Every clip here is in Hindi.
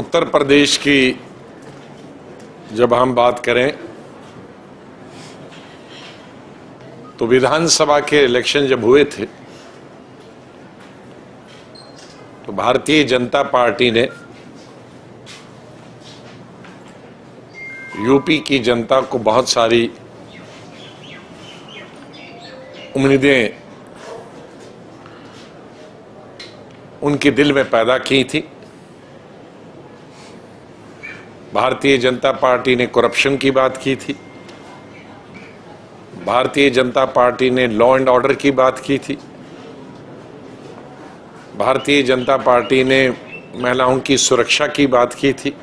उत्तर प्रदेश की जब हम बात करें तो विधानसभा के इलेक्शन जब हुए थे तो भारतीय जनता पार्टी ने यूपी की जनता को बहुत सारी उम्मीदें उनके दिल में पैदा की थी। भारतीय जनता पार्टी ने करप्शन की बात की थी। भारतीय जनता पार्टी ने लॉ एंड ऑर्डर की बात की थी। भारतीय जनता पार्टी ने महिलाओं की सुरक्षा की बात की थी।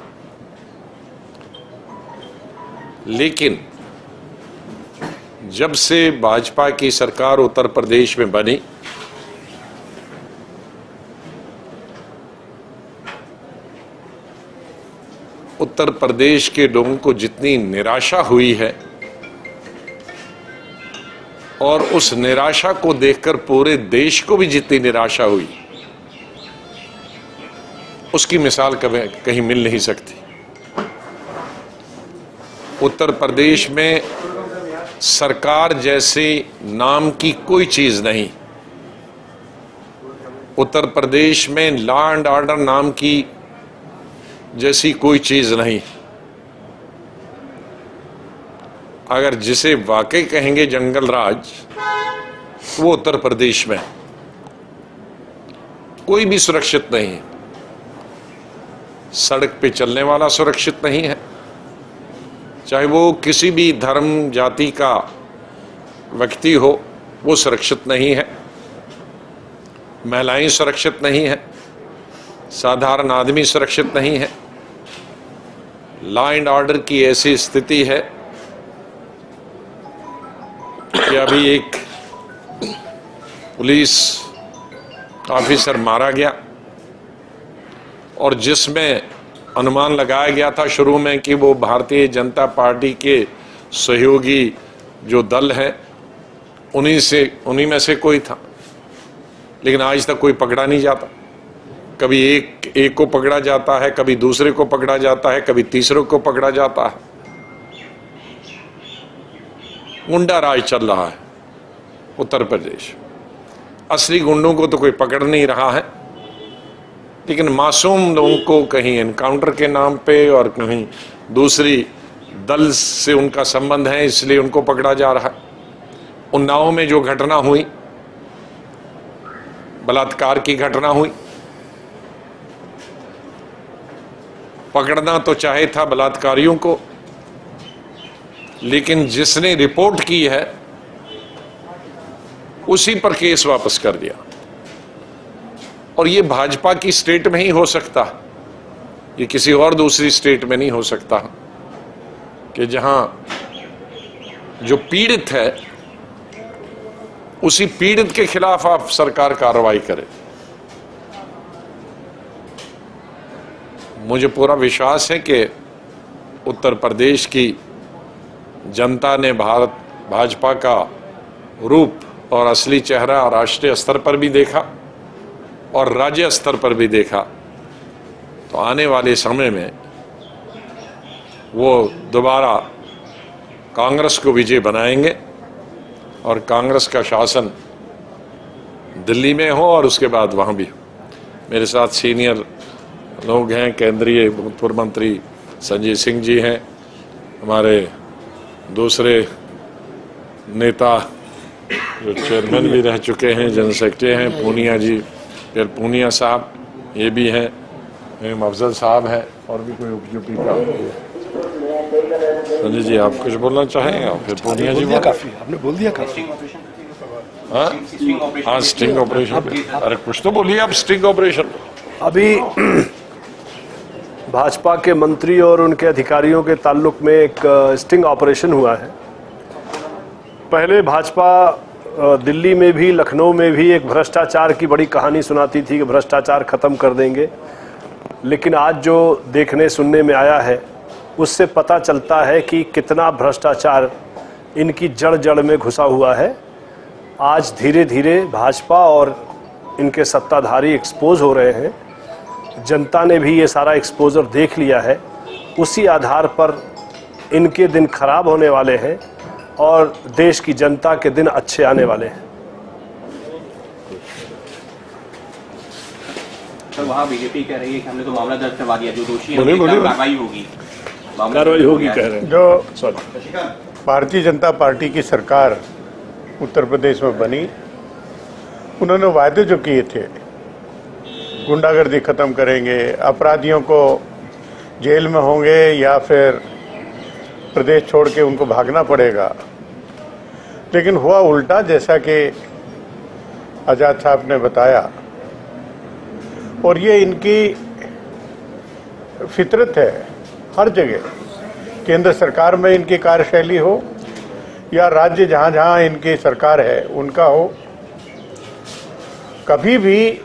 लेकिन जब से भाजपा की सरकार उत्तर प्रदेश में बनी उत्तर प्रदेश के लोगों को जितनी निराशा हुई है और उस निराशा को देखकर पूरे देश को भी जितनी निराशा हुई, उसकी मिसाल कभी कहीं मिल नहीं सकती। उत्तर प्रदेश में सरकार जैसे नाम की कोई चीज़ नहीं। उत्तर प्रदेश में लॉ एंड ऑर्डर नाम की जैसी कोई चीज़ नहीं। अगर जिसे वाकई कहेंगे जंगल राज, वो उत्तर प्रदेश में। कोई भी सुरक्षित नहीं सड़क पे चलने वाला सुरक्षित नहीं है। चाहे वो किसी भी धर्म, जाति का व्यक्ति हो, वो सुरक्षित नहीं है। महिलाएँ सुरक्षित नहीं है। साधारण आदमी सुरक्षित नहीं है। लॉ एंड ऑर्डर की ऐसी स्थिति है कि अभी एक पुलिस ऑफिसर मारा गया और जिसमें अनुमान लगाया गया था शुरू में कि वो भारतीय जनता पार्टी के सहयोगी जो दल है, उन्हीं से, उन्हीं में से कोई था। लेकिन आज तक कोई पकड़ा नहीं जाता। कभी एक एक को पकड़ा जाता है, कभी दूसरे को पकड़ा जाता है, कभी तीसरे को पकड़ा जाता है। गुंडा राज चल रहा है, उत्तर प्रदेश। असली गुंडों को तो कोई पकड़ नहीं रहा है, लेकिन मासूम लोगों को कहीं एनकाउंटर के नाम पे और कहीं दूसरी दल से उनका संबंध है, इसलिए उनको पकड़ा जा रहा है। उन्नाव में जो घटना हुई, बलात्कार की घटना हुई पकड़ना तो चाहे था बलात्कारियों को, लेकिन जिसने रिपोर्ट की है, उसी पर केस वापस कर दिया। और ये भाजपा की स्टेट में ही हो सकता, ये किसी और दूसरी स्टेट में नहीं हो सकता, कि जहाँ जो पीड़ित है, उसी पीड़ित के खिलाफ आप सरकार कार्रवाई करे। मुझे पूरा विश्वास है कि उत्तर प्रदेश की जनता ने भारत, भाजपा का रूप और असली चेहरा राष्ट्रीय स्तर पर भी देखा और राज्य स्तर पर भी देखा। तो आने वाले समय में वो दोबारा कांग्रेस को विजय बनाएँगे और कांग्रेस का शासन दिल्ली में हो और उसके बाद वहाँ भी हो। मेरे साथ सीनियर लोग हैं केंद्रीय पूर्व मंत्री संजय सिंह जी हैं हमारे दूसरे नेता जो चेयरमैन भी रह चुके हैं जनरल सेक्रेटरी हैं पूनिया जी फिर पूनिया साहब ये भी हैं एम अफजल साहब हैं और भी कोई यूपी का। संजय जी आप कुछ बोलना चाहेंगे? फिर पूनिया जी दिया काफ़ी आपने बोल दिया काफ़ी। हाँ? हाँ स्टिंग ऑपरेशन अरे कुछ तो बोलिए आप स्टिंग ऑपरेशन अभी भाजपा के मंत्री और उनके अधिकारियों के ताल्लुक में एक स्टिंग ऑपरेशन हुआ है। पहले भाजपा दिल्ली में भी, लखनऊ में भी एक भ्रष्टाचार की बड़ी कहानी सुनाती थी कि भ्रष्टाचार खत्म कर देंगे। लेकिन आज जो देखने सुनने में आया है, उससे पता चलता है कि कितना भ्रष्टाचार इनकी जड़ जड़ में घुसा हुआ है। आज धीरे धीरे भाजपा और इनके सत्ताधारी एक्सपोज हो रहे हैं। जनता ने भी ये सारा एक्सपोजर देख लिया है। उसी आधार पर इनके दिन खराब होने वाले हैं और देश की जनता के दिन अच्छे आने वाले हैं। वहाँ बीजेपी कह रही है कि हमने तो मामला दर्ज करवा दिया जो दोषी है। कार्रवाई होगी। कार्रवाई होगी कह रहे हैं। जो भारतीय जनता पार्टी की सरकार उत्तर प्रदेश में बनी उन्होंने वायदे जो किए थे गुंडागर्दी खत्म करेंगे, अपराधियों को जेल में होंगे या फिर प्रदेश छोड़ के उनको भागना पड़ेगा। लेकिन हुआ उल्टा, जैसा कि आज़ाद साहब ने बताया। और ये इनकी फितरत है हर जगह। केंद्र सरकार में इनकी कार्यशैली हो, या राज्य जहाँ जहाँ इनकी सरकार है, उनका हो। कभी भी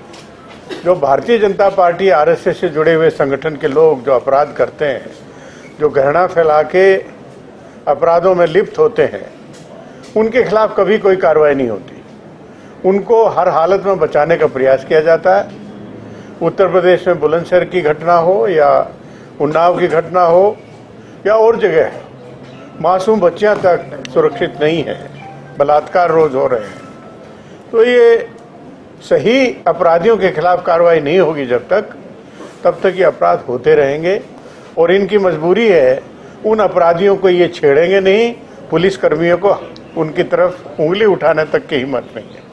जो भारतीय जनता पार्टी आरएसएस से जुड़े हुए संगठन के लोग जो अपराध करते हैं, जो घृणा फैला के अपराधों में लिप्त होते हैं, उनके खिलाफ कभी कोई कार्रवाई नहीं होती। उनको हर हालत में बचाने का प्रयास किया जाता है। उत्तर प्रदेश में बुलंदशहर की घटना हो या उन्नाव की घटना हो या और जगह, मासूम बच्चियाँ तक सुरक्षित नहीं है, बलात्कार रोज हो रहे हैं। तो ये सही अपराधियों के खिलाफ कार्रवाई नहीं होगी जब तक, तब तक ये अपराध होते रहेंगे। और इनकी मजबूरी है, उन अपराधियों को ये छेड़ेंगे नहीं पुलिस कर्मियों को उनकी तरफ़ उंगली उठाने तक की हिम्मत नहीं है।